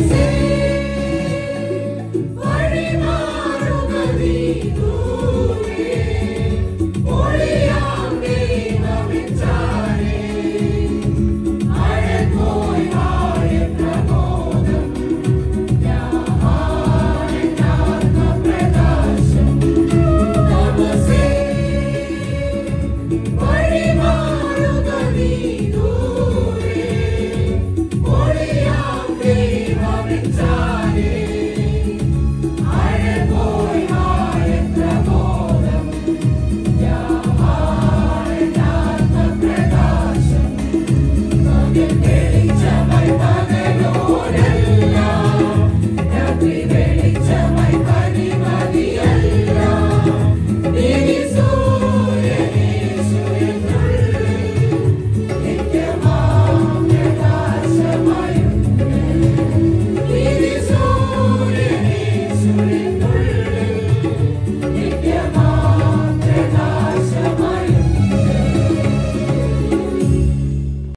say